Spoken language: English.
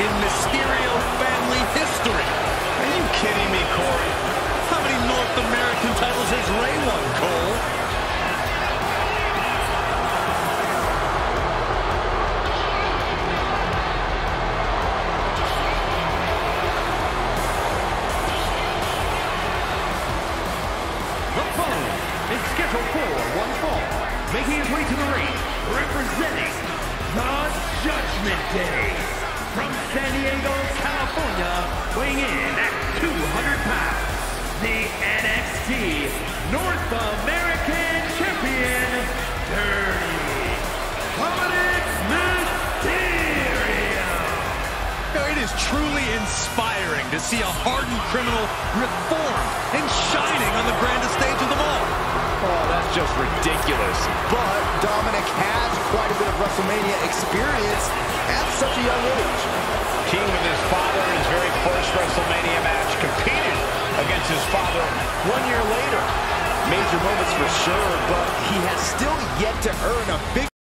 in Mysterio family history. Are you kidding me, Corey? How many North American titles has Rey won, Cole? The following is scheduled for one fall, making his way to the ring, representing the Judgment Day. From San Diego, California, weighing in at 200 pounds, the NXT North American Champion, Dirty Dominik Mysterio. It is truly inspiring to see a hardened criminal reformed and shining on the grandest stage of them all. Oh, that's just ridiculous. But Dominik has quite a bit of WrestleMania experience at such a young age. King with his father in his very first WrestleMania match competed against his father one year later. Major moments for sure, but he has still yet to earn a big